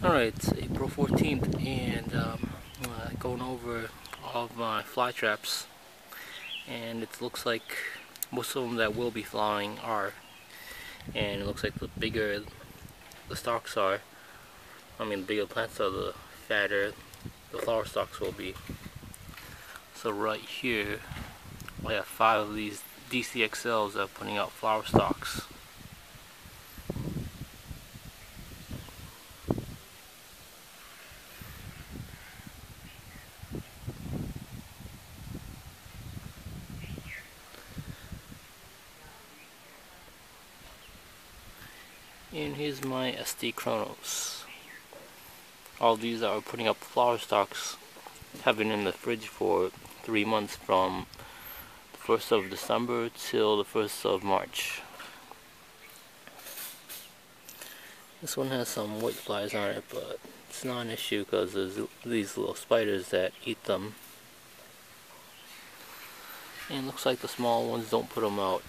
Alright, April 14th and um, uh, going over all of my fly traps and it looks like most of them that will be flying are and it looks like the bigger the stalks are I mean the bigger plants are the fatter the flower stalks will be. So right here I have five of these DCXLs that are putting out flower stalks And here's my SD Kronos. All these are putting up flower stalks have been in the fridge for three months from the 1st of December till the 1st of March. This one has some white flies on it, but it's not an issue because there's these little spiders that eat them. And looks like the small ones don't put them out.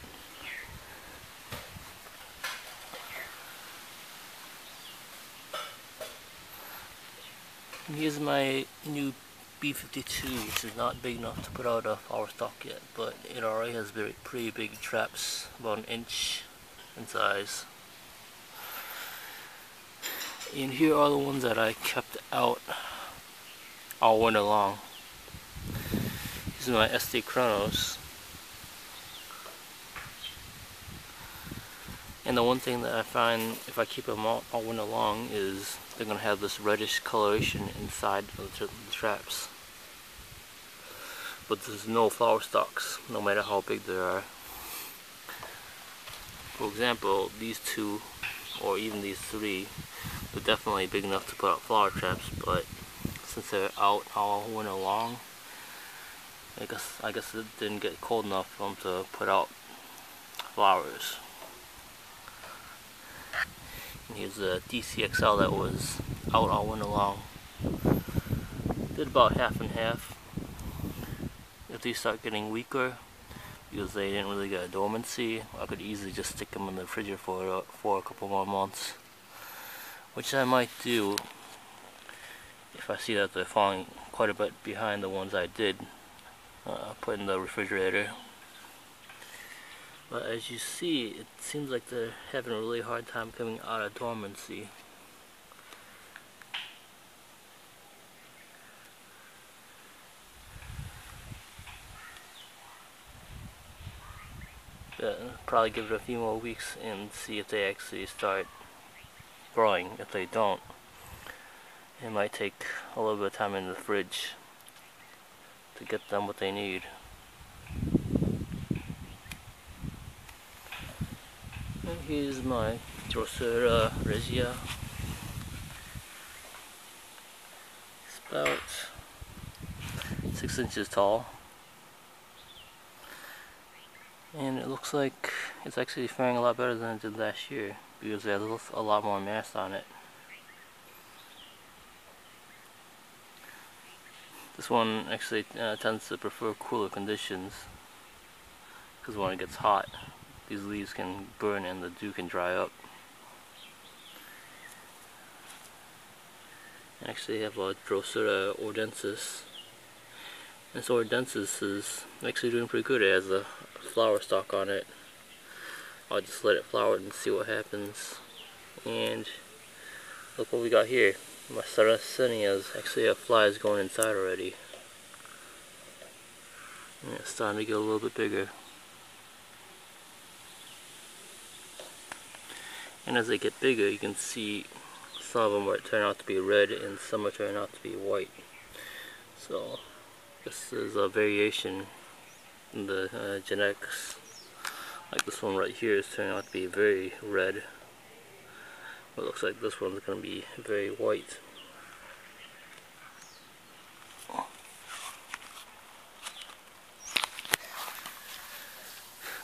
Here's my new B52, which is not big enough to put out a flower stalk yet, but it already has very pretty big traps, about an inch in size. And here are the ones that I kept out all winter long. These are my SD Kronos. And the one thing that I find if I keep them all, all winter long is they're going to have this reddish coloration inside of the, the traps. But there's no flower stalks, no matter how big they are. For example, these two, or even these three, they're definitely big enough to put out flower traps, but since they're out all winter long, I guess I guess it didn't get cold enough for them to put out flowers. Here's the DCXL that was out all winter long. Did about half and half. If these start getting weaker, because they didn't really get a dormancy, I could easily just stick them in the refrigerator for, uh, for a couple more months. Which I might do if I see that they're falling quite a bit behind the ones I did uh, put in the refrigerator. But as you see, it seems like they're having a really hard time coming out of dormancy. Probably give it a few more weeks and see if they actually start growing. If they don't, it might take a little bit of time in the fridge to get them what they need. And here's my Drosera regia. It's about six inches tall. And it looks like it's actually faring a lot better than it did last year because it has a lot more mass on it. This one actually uh, tends to prefer cooler conditions because when it gets hot these leaves can burn and the dew can dry up. I actually have a Drosera ordensis. This ordensis is actually doing pretty good. It has a flower stalk on it. I'll just let it flower and see what happens. And look what we got here. My Sarracenias actually a fly is going inside already. And it's starting to get a little bit bigger. And as they get bigger you can see some of them turn out to be red and some are turning out to be white. So this is a variation in the uh, genetics. Like this one right here is turning out to be very red. It looks like this one's going to be very white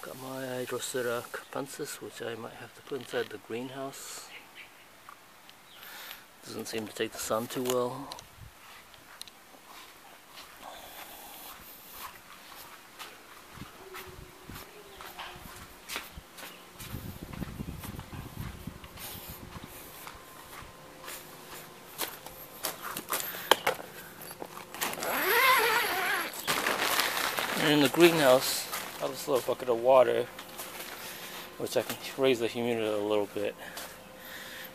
Got my Drosera capensis, which I might have to put inside the greenhouse. Doesn't seem to take the sun too well. in the greenhouse have this little bucket of water, which I can raise the humidity a little bit.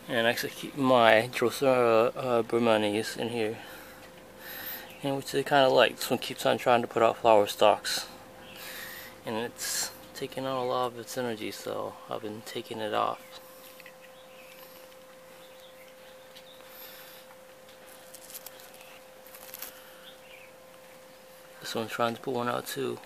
And actually keep my Drosera uh, burmannii in here. And which they kind of like. This one keeps on trying to put out flower stalks. And it's taking out a lot of its energy, so I've been taking it off. This one's trying to put one out too.